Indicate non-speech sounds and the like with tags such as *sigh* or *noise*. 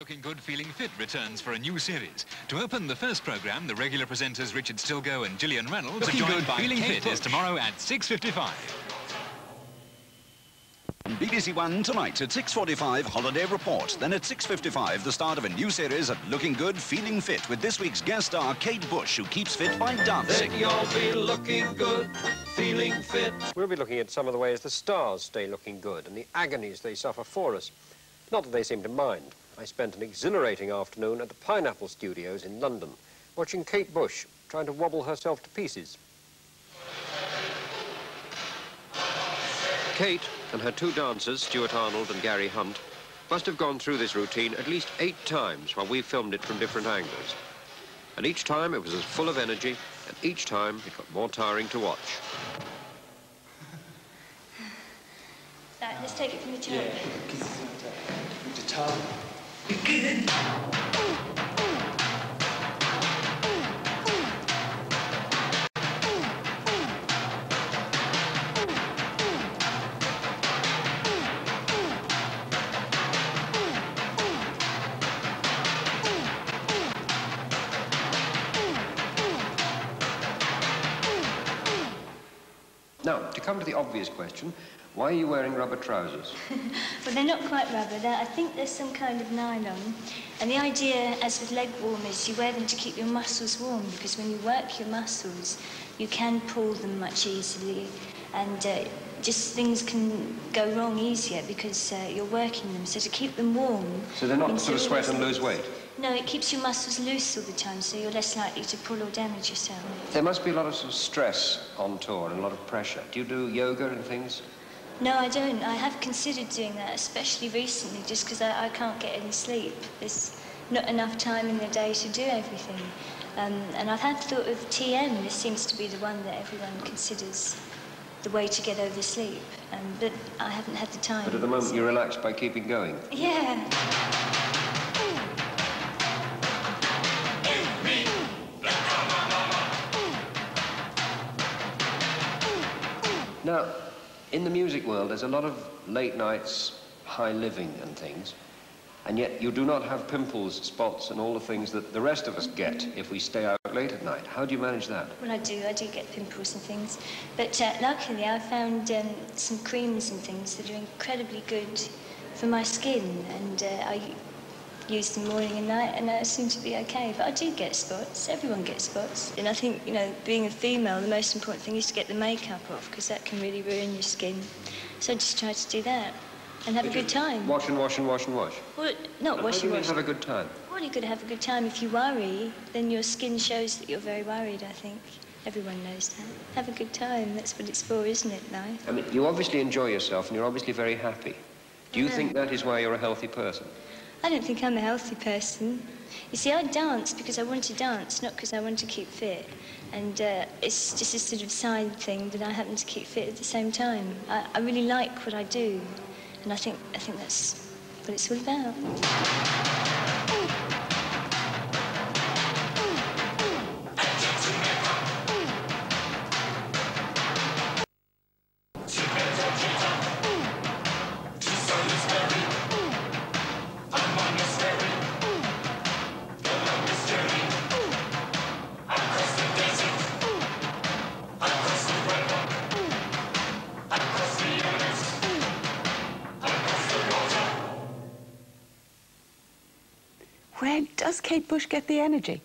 Looking Good, Feeling Fit returns for a new series. To open the first programme, the regular presenters Richard Stilgoe and Gillian Reynolds Looking are joined Good, by Feeling Kate Fit Bush. is tomorrow at 6.55. On BBC One tonight at 6.45, Holiday Report. Then at 6.55, the start of a new series of Looking Good, Feeling Fit with this week's guest star, Kate Bush, who keeps fit by dancing. Then you'll be looking good, feeling fit. We'll be looking at some of the ways the stars stay looking good and the agonies they suffer for us. Not that they seem to mind. I spent an exhilarating afternoon at the Pineapple Studios in London, watching Kate Bush trying to wobble herself to pieces. Kate and her two dancers, Stuart Arnold and Gary Hunt, must have gone through this routine at least eight times while we filmed it from different angles. And each time it was as full of energy, and each time it got more tiring to watch. Right, let's take it from the top. Now, to come to the obvious question, why are you wearing rubber trousers? *laughs* Well, they're not quite rubber. They're, I think there's some kind of nylon. And the idea, as with leg warmers, you wear them to keep your muscles warm because when you work your muscles, you can pull them much easily. And uh, just things can go wrong easier because uh, you're working them. So to keep them warm... So they're not sort of sweat and lose weight? No, it keeps your muscles loose all the time, so you're less likely to pull or damage yourself. There must be a lot of, sort of stress on tour and a lot of pressure. Do you do yoga and things? No, I don't. I have considered doing that, especially recently, just because I, I can't get any sleep. There's not enough time in the day to do everything. Um, and I've had thought of TM. This seems to be the one that everyone considers the way to get over sleep. Um, but I haven't had the time. But at the moment you're relaxed by keeping going. Yeah. Now, in the music world, there's a lot of late nights, high living and things. And yet you do not have pimples, spots, and all the things that the rest of us get if we stay out late at night. How do you manage that? Well, I do. I do get pimples and things. But uh, luckily, I found um, some creams and things that are incredibly good for my skin. And uh, I use them morning and night, and I seem to be okay. But I do get spots. Everyone gets spots. And I think, you know, being a female, the most important thing is to get the makeup off, because that can really ruin your skin. So I just try to do that and have a good time. Wash and wash and wash and wash. Well, not wash and wash. have a good time? Well, you could have a good time. If you worry, then your skin shows that you're very worried, I think. Everyone knows that. Have a good time. That's what it's for, isn't it, life? I mean, you obviously enjoy yourself and you're obviously very happy. Do you Yeah. think that is why you're a healthy person? I don't think I'm a healthy person. You see, I dance because I want to dance, not because I want to keep fit. And uh, it's just a sort of side thing that I happen to keep fit at the same time. I, I really like what I do, and I think, I think that's what it's all about. Where does Kate Bush get the energy?